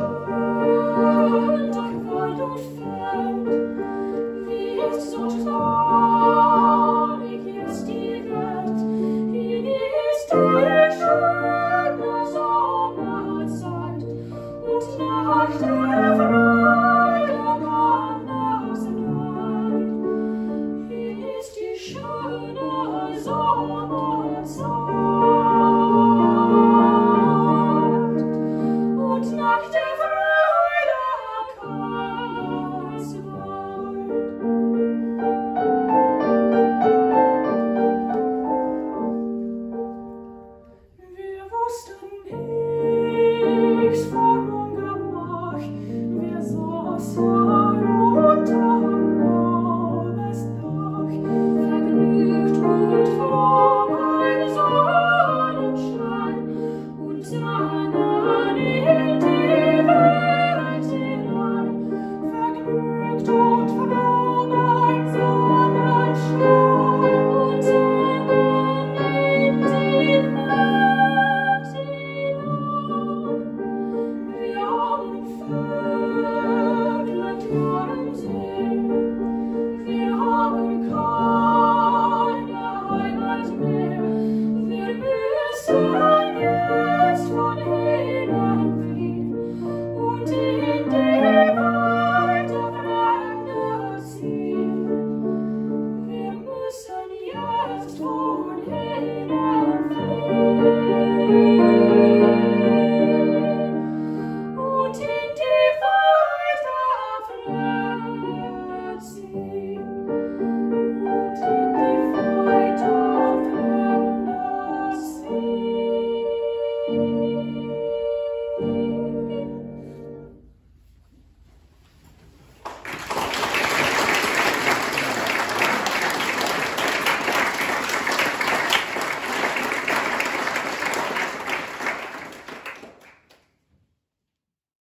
Abend, doch Wald und wie so traurig money.